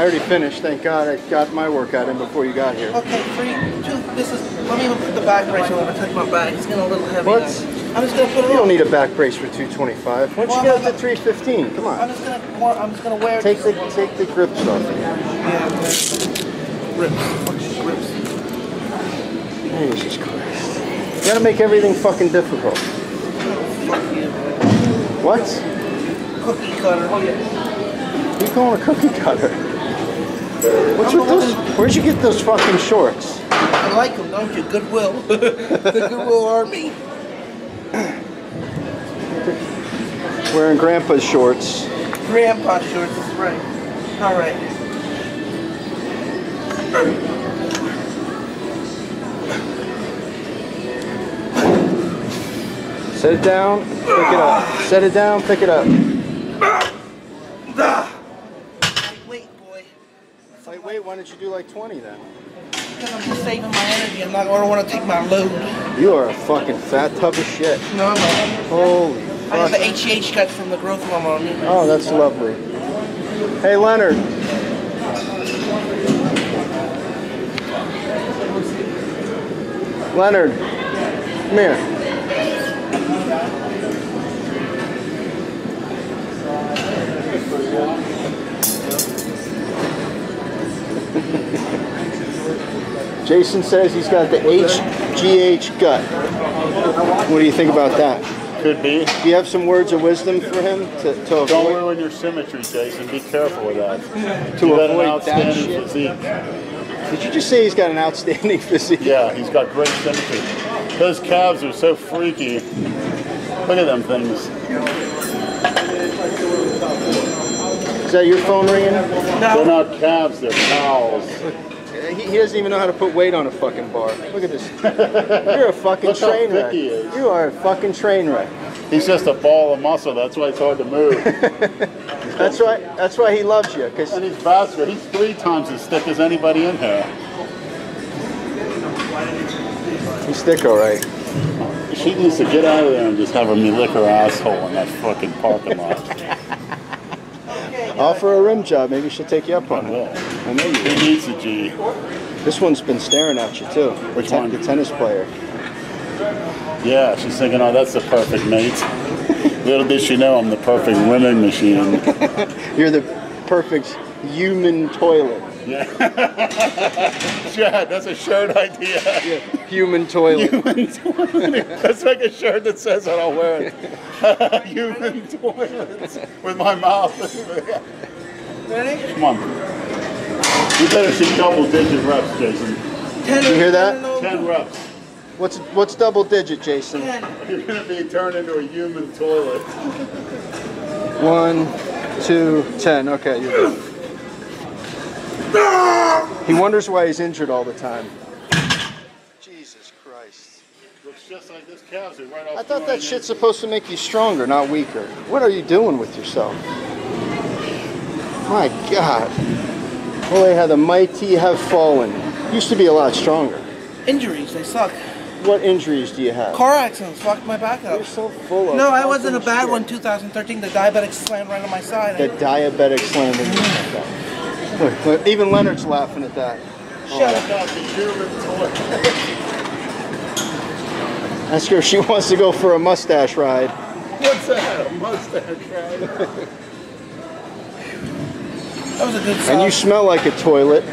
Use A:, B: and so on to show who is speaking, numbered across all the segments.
A: I already finished. Thank God I got my workout in before you got here.
B: Okay, three, two, this is, let me even put the back brace on, gonna take my back, it's getting a little heavy
A: What?
B: now. I'm just gonna put it
A: You don't need a back brace for 225. Why don't you get up to 315? Come
B: I'm
A: on.
B: just gonna, I'm just gonna wear it.
A: Take the take the grips off.
B: Yeah, Rips, fucking rips.
A: Jesus Christ. You gotta make everything fucking difficult.
B: Oh,
A: what?
B: Cookie cutter. Oh yeah.
A: You calling a cookie cutter? What's with those? Where'd you get those fucking shorts?
B: I like them, don't you? Goodwill. the Goodwill Army.
A: Wearing grandpa's shorts.
B: Grandpa shorts, that's right. All right.
A: Set it down, pick it up. Set it down, pick it up. Ah.
B: Wait, boy.
A: Wait, wait, why don't you do like 20 then?
B: Because I'm just saving my energy. I'm not. I don't want to take my load.
A: You are a fucking fat tub of shit.
B: No, I'm not.
A: Holy
B: I have the
A: fuck.
B: HGH cut from the growth hormone.
A: Oh, that's lovely. Hey, Leonard. Leonard, come here. Jason says he's got the HGH gut. What do you think about that?
C: Could be.
A: Do you have some words of wisdom for him to, to
C: Don't
A: avoid?
C: ruin your symmetry, Jason. Be careful with that.
A: To
C: you
A: avoid that
C: outstanding
A: shit?
C: physique.
A: Did you just say he's got an outstanding physique?
C: Yeah, he's got great symmetry. Those calves are so freaky. Look at them things.
A: Is that your phone ringing? No.
C: They're not calves, they're cows.
A: Uh, he, he doesn't even know how to put weight on a fucking bar. Look at this. You're a fucking
C: Look how
A: train
C: thick
A: wreck.
C: he is.
A: You are a fucking train wreck.
C: He's just a ball of muscle. That's why it's hard to move.
A: That's why. That's why he loves you. Cause
C: and he's vascular. He's three times as thick as anybody in here.
A: he's thick, all right.
C: She needs to get out of there and just have a me lick her asshole in that fucking parking lot.
A: Offer a rim job. Maybe she'll take you up on it. I know you.
C: he needs a G.
A: This one's been staring at you too.
C: Which
A: the,
C: one?
A: The tennis player.
C: Yeah, she's thinking, oh, that's the perfect mate. Little did she know I'm the perfect rimming machine.
A: You're the perfect human toilet.
C: Yeah. Chad, that's a shirt idea.
A: Human toilet.
C: Human toilet. Let's make a shirt that says that I'll wear it. Human toilets with my mouth.
B: Ready?
C: Come on. You better see double digit reps, Jason.
B: Ten.
A: You hear that?
B: ten and
C: reps.
A: What's what's double digit, Jason?
B: Ten.
C: You're gonna be turned into a human toilet.
A: One, two, ten. Okay, you're good. He wonders why he's injured all the time. Jesus Christ.
C: Looks just like this calves right off.
A: I thought that shit's supposed to make you stronger, not weaker. What are you doing with yourself? My God. Boy, how the mighty have fallen. Used to be a lot stronger.
B: Injuries, they suck.
A: What injuries do you have?
B: Car accidents fucked my back up.
A: You're so full of.
B: No, I wasn't a bad
A: shit.
B: one. 2013, the diabetic slammed right on my side.
A: The diabetic slam. Look, look, even Leonard's laughing at that.
B: Shut up.
C: About the toilet.
A: Ask her if she wants to go for a mustache ride.
C: What's that? A mustache, ride?
B: That was a good
A: And you smell like a toilet.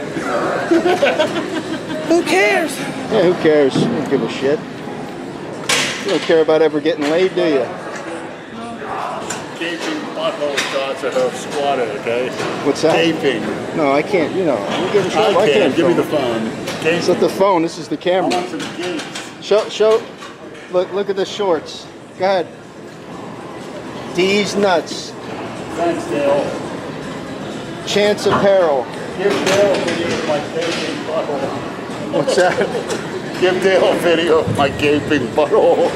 B: Who cares?
A: Yeah, who cares? You don't give a shit. You don't care about ever getting laid, do you?
C: Butthole shots of her squatter, okay?
A: What's that?
C: Gaping.
A: No, I can't. You know, you get in
C: I.
A: I
C: can't. Give me the phone.
A: It's not the phone. This is the
C: I
A: camera.
C: want some gates.
A: Show, show. Look, look at the shorts. Go ahead. D's nuts.
C: Thanks, Dale.
A: Chance apparel.
C: Give Dale a video of my gaping butthole.
A: What's that?
C: Give Dale a video of my gaping butthole.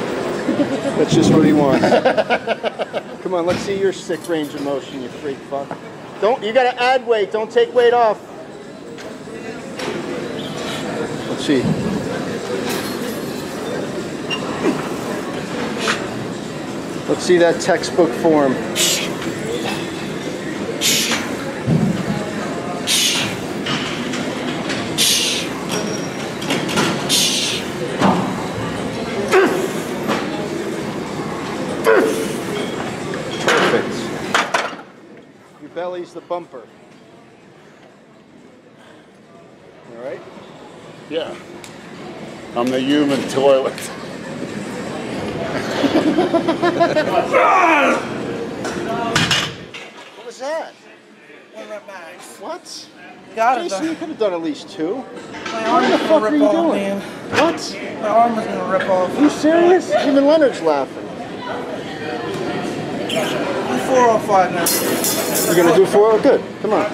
A: That's just what he wants. Come on, let's see your sick range of motion, you freak fuck. Don't. You gotta add weight. Don't take weight off. Let's see. Let's see that textbook form. Bumper. All right.
C: Yeah. I'm the human toilet.
A: What was that?
B: One rep max.
A: What?
B: Got it.
A: Jason, you could have done at least two.
B: My arm
A: What the fuck
B: gonna
A: are you
B: off,
A: doing?
B: man.
A: What?
B: My arm was gonna rip off.
A: Are you serious? Even Leonard's laughing.
B: Four oh five now.
A: You're gonna do four? Good. Come on.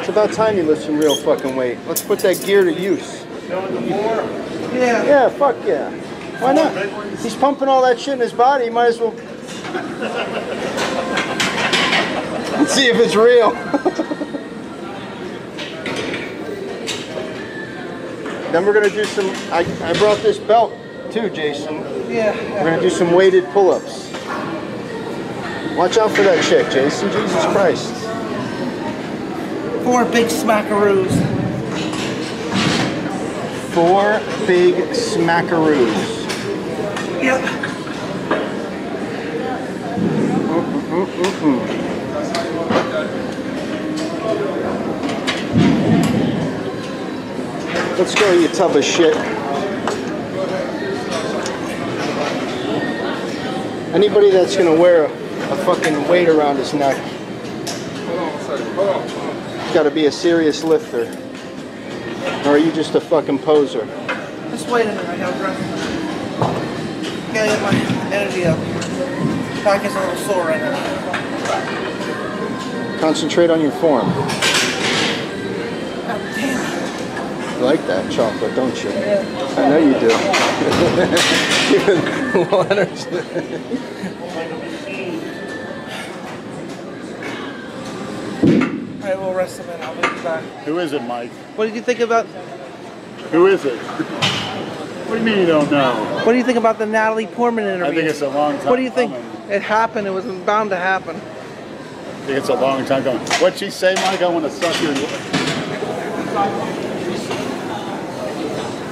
A: It's about time you lift some real fucking weight. Let's put that gear to use.
B: Yeah.
A: Yeah, fuck yeah. Why not? He's pumping all that shit in his body. He might as well. Let's see if it's real. then we're gonna do some. I, I brought this belt too, Jason.
B: Yeah.
A: We're gonna do some weighted pull-ups. Watch out for that chick, Jason. Jesus Christ.
B: Four big smackaroos.
A: Four big smackaroos.
B: Yep.
A: Let's go, you tub of shit. Anybody that's gonna wear a, a fucking weight around his neck, He's gotta be a serious lifter. Or are you just a fucking poser?
B: Just wait a minute. I gotta rest. Gotta get my energy up. Back is a little sore right now.
A: Concentrate on your form.
B: God damn.
A: You like that chocolate, don't you? I know you do. Even Leonard's-
B: Alright, we'll rest a minute. I'll be back.
C: Who is it, Mike?
B: What did you think about?
C: Who is it? What do you mean you don't know?
B: What do you think about the Natalie Portman interview?
C: I think it's a long time
B: What do you think?
C: coming.
B: It happened. It was bound to happen.
C: I think it's a long time coming. What'd she say, Mike? I want to suck your.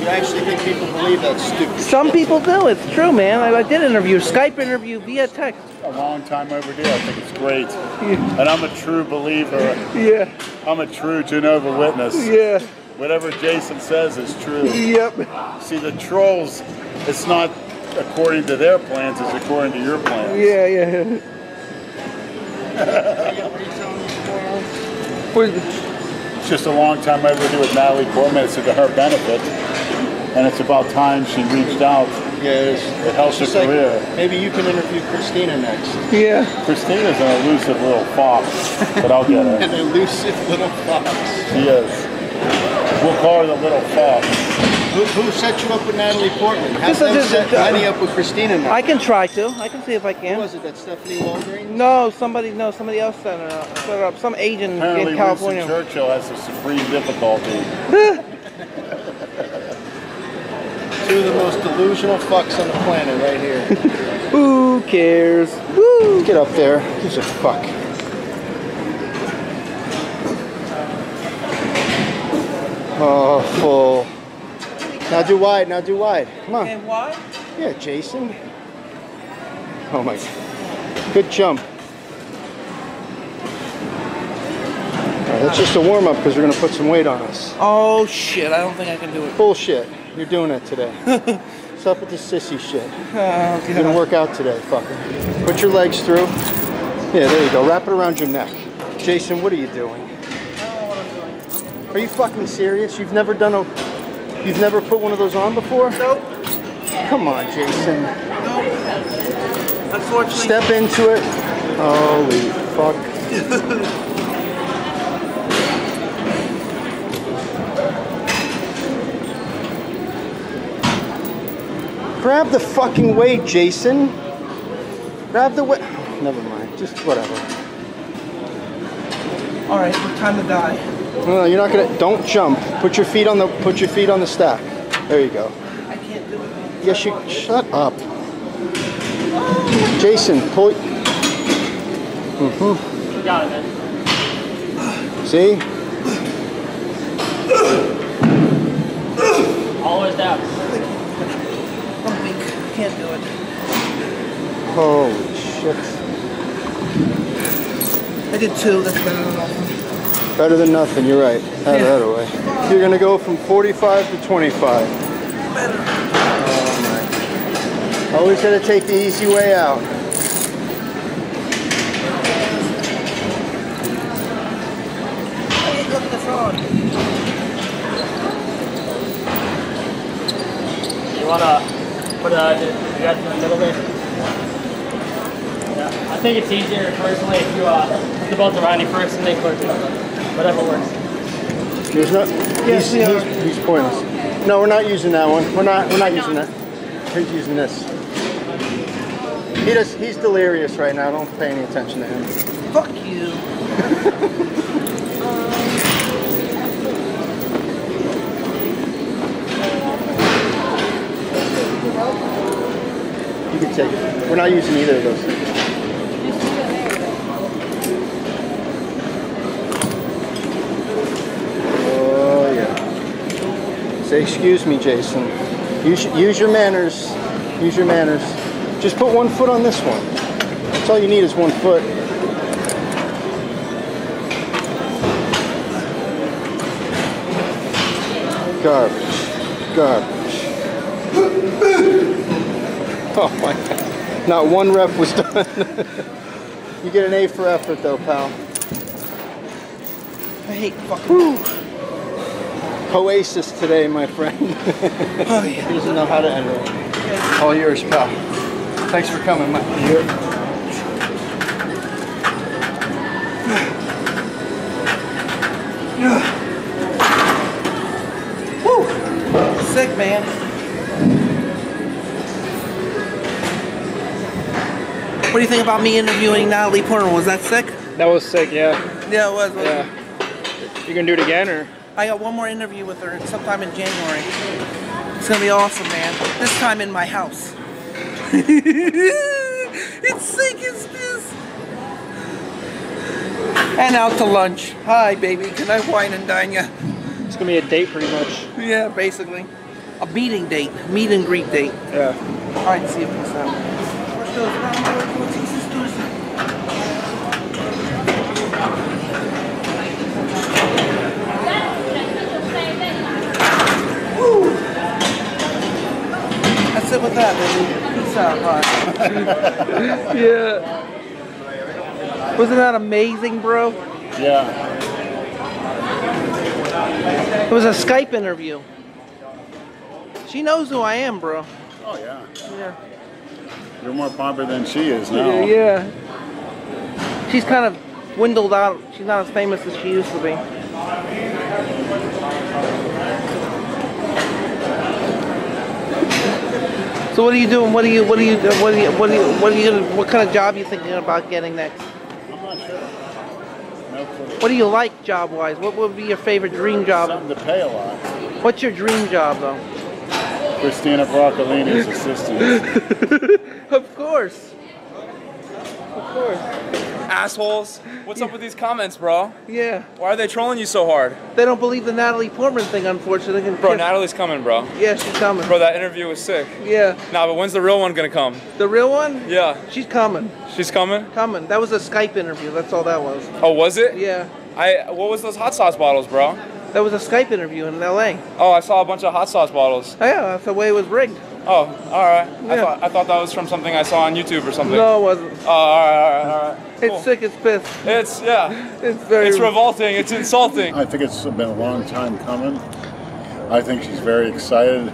A: You actually think people believe that stupid
B: Some people do. It's true, man. I, I did interview, Skype interview via text.
C: A long time overdue. I think it's great. And I'm a true believer.
B: Yeah.
C: I'm a true Genova witness.
B: Yeah.
C: Whatever Jason says is true.
B: Yep.
C: See, the trolls, it's not according to their plans, it's according to your plans.
B: Yeah, yeah. What-
C: It's just a long time overdue with Natalie Portman. It's to her benefit. And it's about time she reached out.
A: Yeah, it is.
C: It helps her
A: like,
C: career.
A: maybe you can interview Christina next.
B: yeah.
C: Christina's an elusive little fox, but I'll get her.
A: An elusive little fox.
C: She is. We'll call her the little fox.
A: Who, who set you up with Natalie Portman? Have
B: Just-
A: them
B: just-
A: set
B: just-
A: uh, up with Christina now.
B: I can try to. I can see if I
A: Who
B: can.
A: was it? That Stephanie Walgreen?
B: No, somebody, no, somebody else set her up. Set it up. Some agent
C: Apparently,
B: in California.
C: Winston Churchill has a supreme difficulty.
A: Two of the most delusional fucks on the planet right here.
B: Who cares? Woo!
A: Get up there. Gives a fuck. Oh, full. Now do wide. Now do wide. Come on.
B: And why?
A: Yeah, Jason. Oh my. Good jump. All right, that's just a warm up because we're gonna put some weight on us.
B: Oh shit! I don't think I can do it.
A: Bullshit. You're doing it today. What's up with the sissy shit?
B: Oh,
A: You're gonna work out today, fucker. Put your legs through. Yeah, there you go. Wrap it around your neck. Jason, what are you doing? I don't want to do it. Are you fucking serious? You've never done a. You've never put one of those on before?
B: Nope.
A: Come on, Jason.
B: Nope. Unfortunately.
A: Step into it. Holy fuck. Grab the fucking weight, Jason. Grab the weight. Never mind. Just whatever.
B: All right, time to die.
A: No, you're not gonna. Don't jump. Put your feet on the. Put your feet on the stack. There you go.
B: I can't do it.
A: Yes, you. Shut up. Jason, pull. Mm-hmm.
B: Got it.
A: See?
D: Always down.
B: I'm weak. I can't do it.
A: Holy shit.
B: I did two. That's better than nothing.
A: Better than nothing, you're right. Have
B: Yeah.
A: that away. You're gonna go from 45 to 25.
B: Better.
A: Always gotta take the easy way out.
B: Hey, look at the frog.
D: You wanna put uh, the the guts in the middle there? Yeah, I think it's easier personally if you uh, put the both around you first and then put whatever works.
A: He's not.
B: Yes,
A: he's,
B: we
A: he's, he's pointless. No, we're not using that one. We're not. We're not using that. He's using this. He does. He's delirious right now. Don't pay any attention to him.
B: Fuck you.
A: You can take it. We're not using either of those things. Oh yeah. Say excuse me, Jason. Use use your manners. Use your manners. Just put one foot on this one. That's all you need is one foot. Garbage. Garbage. Oh my god. Not one rep was done. you get an A for effort though, pal.
B: I hate fucking.
A: Oasis today, my friend.
B: Oh yeah.
A: he doesn't know how to end it. All yours, pal. Thanks for coming, my
B: Woo! Sick, man. What do you think about me interviewing Natalie Portman? Was that sick?
E: That was sick, yeah.
B: Yeah, it was.
E: Yeah. You gonna do it again or?
B: I got one more interview with her sometime in January. It's gonna be awesome, man. This time in my house. it's sick as this. And out to lunch. Hi, baby. Can I wine and dine ya?
E: It's gonna be a date pretty much.
B: Yeah, basically. A meeting date. Meet and greet date.
E: Yeah.
B: Alright, see you peace out. That's it with that, baby. Peace out. Bye. yeah. Wasn't that amazing, bro?
C: Yeah.
B: It was a Skype interview. She knows who I am, bro.
C: Oh yeah.
B: Yeah.
C: You're more popular than she is now.
B: Yeah, yeah. She's kind of dwindled out. She's not as famous as she used to be. So what are you doing? What are you? What are you? What are you? What are you? What are you? Gonna, what kind of job are you thinking about getting next?
C: I'm not sure. No clue.
B: What do you like job-wise? What would be your favorite dream job?
C: Something to pay a lot.
B: What's your dream job, though?
C: Christina Broccolini's assistant.
B: Of course. Of course.
F: Assholes. What's up with these comments, bro?
B: Yeah.
F: Why are they trolling you so hard?
B: They don't believe the Natalie Portman thing, unfortunately.
F: Bro, Natalie's coming, bro.
B: Yeah, she's coming.
F: Bro, that interview was sick.
B: Yeah.
F: Nah, but when's the real one gonna come?
B: The real one?
F: Yeah,
B: She's coming.
F: she's coming.
B: Coming. That was a Skype interview. That's all that was.
F: Oh, was it?
B: Yeah.
F: I. What was those hot sauce bottles, bro?
B: That was a Skype interview in LA.
F: Oh, I saw a bunch of hot sauce bottles.
B: Oh, yeah, that's the way it was rigged.
F: Oh, all right. I thought I thought that was from something I saw on YouTube or something.
B: No, it wasn't.
F: Oh, all right, all right, all right.
B: It's sick. It's pissed.
F: It's yeah.
B: It's very.
F: It's revolting. It's insulting.
C: I think it's been a long time coming. I think she's very excited.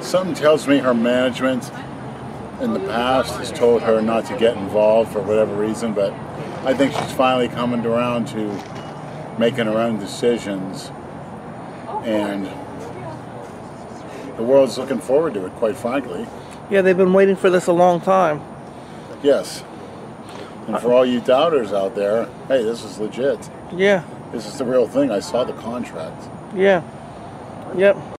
C: Something tells me her management in the past has told her not to get involved for whatever reason, but I think she's finally coming around to making her own decisions. And the world's looking forward to it, quite frankly.
B: Yeah, they've been waiting for this a long time.
C: Yes. And for all you doubters out there, hey, this is legit.
B: Yeah.
C: This is the real thing. I saw the contract.
B: Yeah. Yep.